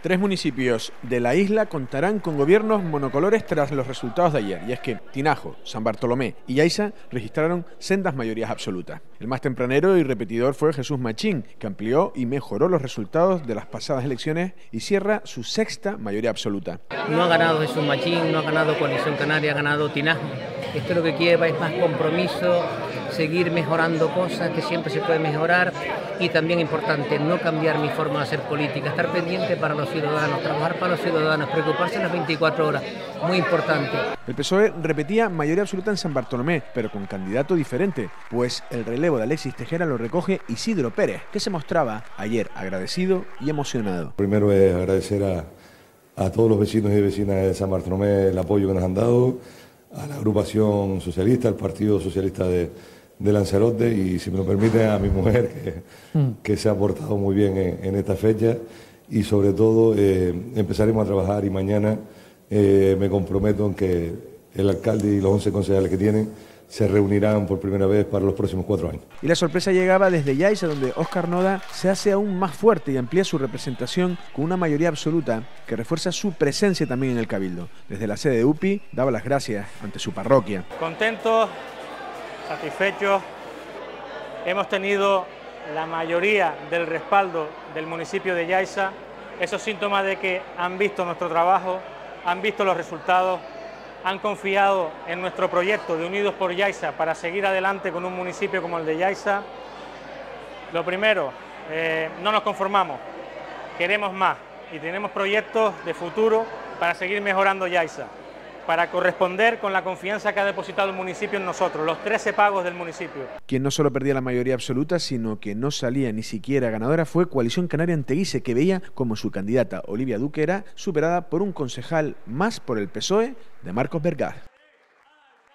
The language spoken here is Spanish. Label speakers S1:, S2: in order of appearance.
S1: Tres municipios de la isla contarán con gobiernos monocolores tras los resultados de ayer, y es que Tinajo, San Bartolomé y Yaiza registraron sendas mayorías absolutas. El más tempranero y repetidor fue Jesús Machín, que amplió y mejoró los resultados de las pasadas elecciones y cierra su sexta mayoría absoluta.
S2: No ha ganado Jesús Machín, no ha ganado Coalición Canaria, ha ganado Tinajo. Esto lo que quiere es más compromiso, seguir mejorando cosas que siempre se puede mejorar y también importante no cambiar mi forma de hacer política, estar pendiente para los ciudadanos, trabajar para los ciudadanos, preocuparse las 24 horas, muy importante.
S1: El PSOE repetía mayoría absoluta en San Bartolomé, pero con candidato diferente, pues el relevo de Alexis Tejera lo recoge Isidro Pérez, que se mostraba ayer agradecido y emocionado.
S3: Primero es agradecer a, a todos los vecinos y vecinas de San Bartolomé el apoyo que nos han dado, a la agrupación socialista, al Partido Socialista de, de Lanzarote y, si me lo permite, a mi mujer, que, mm. que se ha portado muy bien en, esta fecha. Y sobre todo, eh, empezaremos a trabajar y mañana eh, me comprometo en que el alcalde y los 11 concejales que tienen se reunirán por primera vez para los próximos cuatro años.
S1: Y la sorpresa llegaba desde Yaiza, donde Óscar Noda se hace aún más fuerte y amplía su representación con una mayoría absoluta que refuerza su presencia también en el Cabildo. Desde la sede de UPI daba las gracias ante su parroquia.
S4: Contento satisfechos. Hemos tenido la mayoría del respaldo del municipio de Yaiza. Esos síntomas de que han visto nuestro trabajo, han visto los resultados, han confiado en nuestro proyecto de Unidos por Yaiza para seguir adelante con un municipio como el de Yaiza. Lo primero, eh, no nos conformamos, queremos más y tenemos proyectos de futuro para seguir mejorando Yaiza para corresponder con la confianza que ha depositado el municipio en nosotros, los 13 pagos del municipio.
S1: Quien no solo perdía la mayoría absoluta, sino que no salía ni siquiera ganadora fue Coalición Canaria Anteguise, que veía como su candidata Olivia Duque era superada por un concejal más por el PSOE de Marcos Vergara.